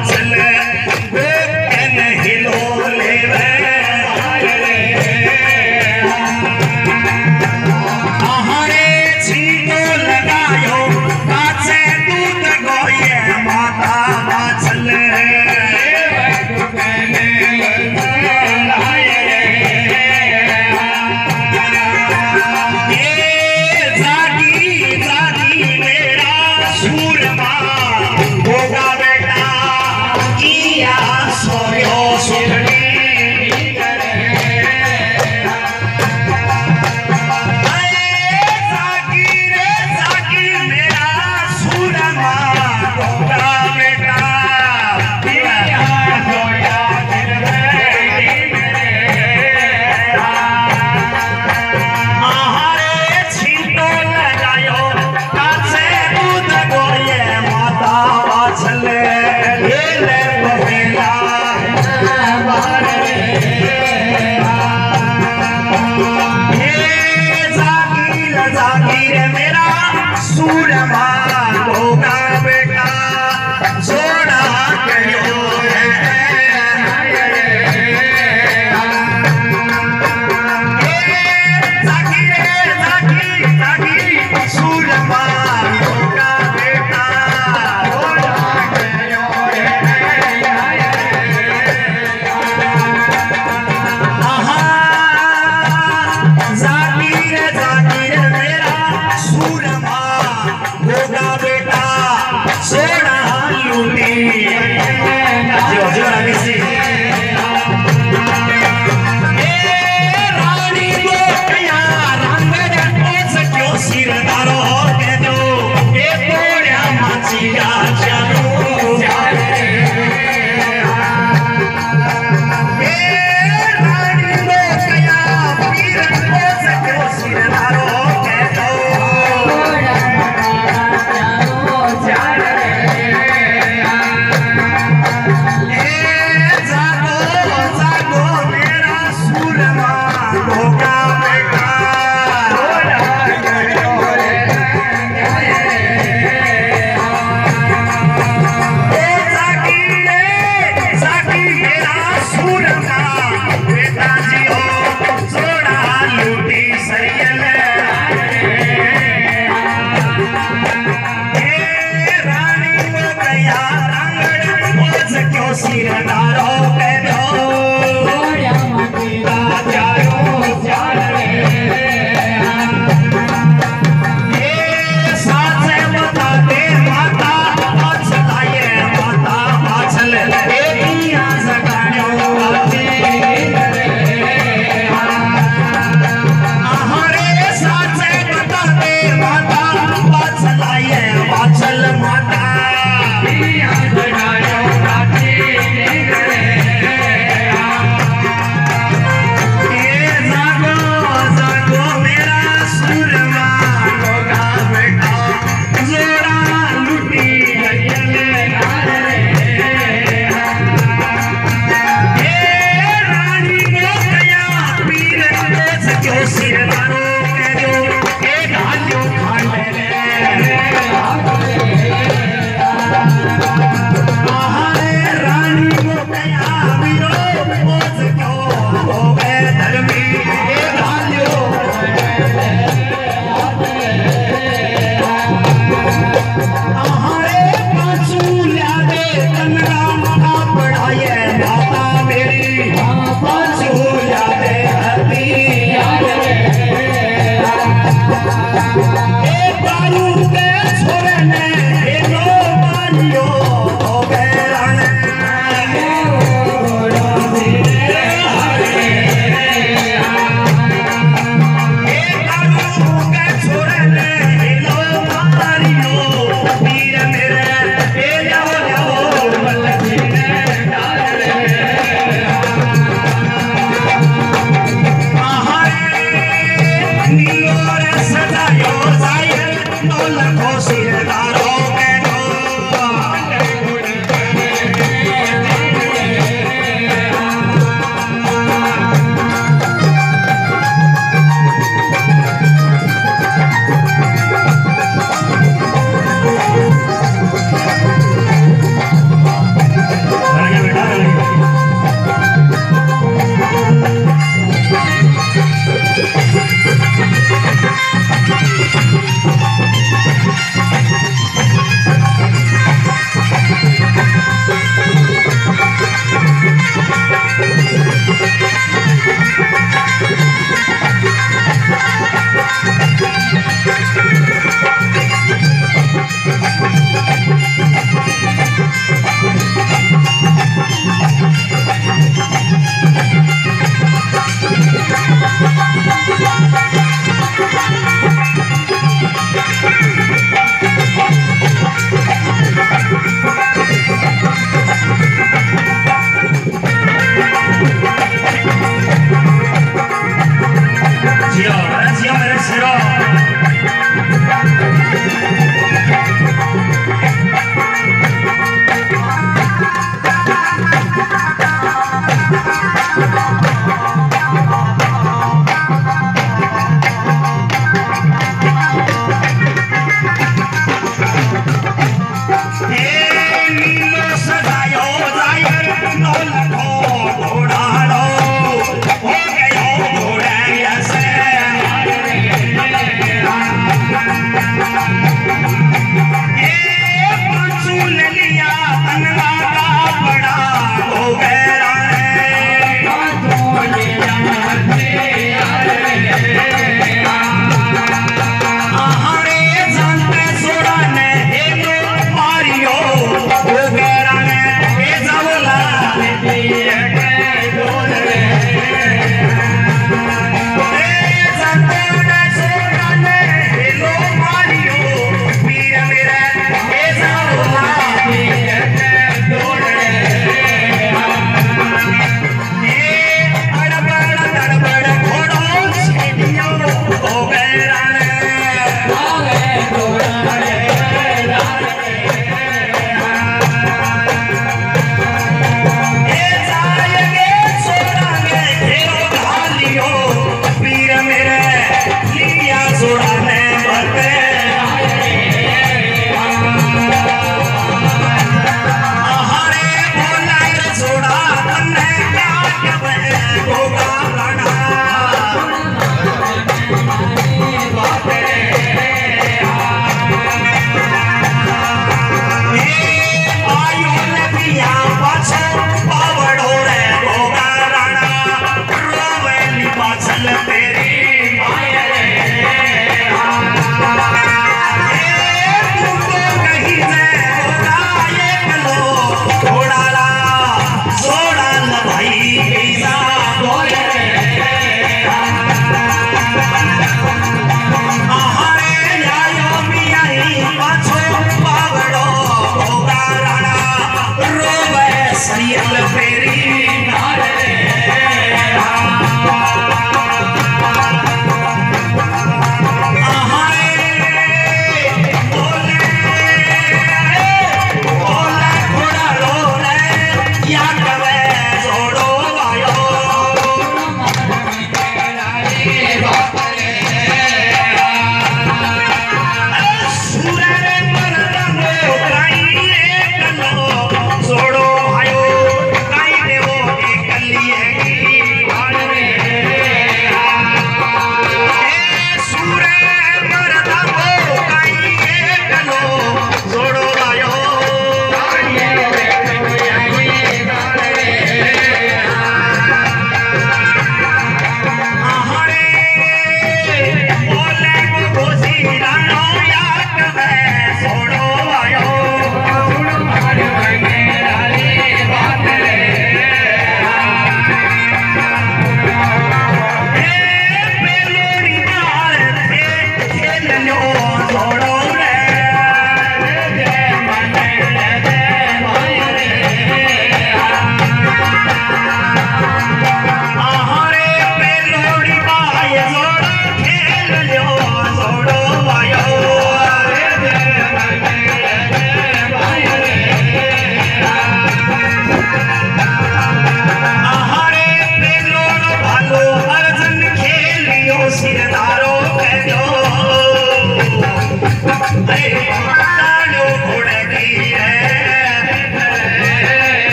बाछल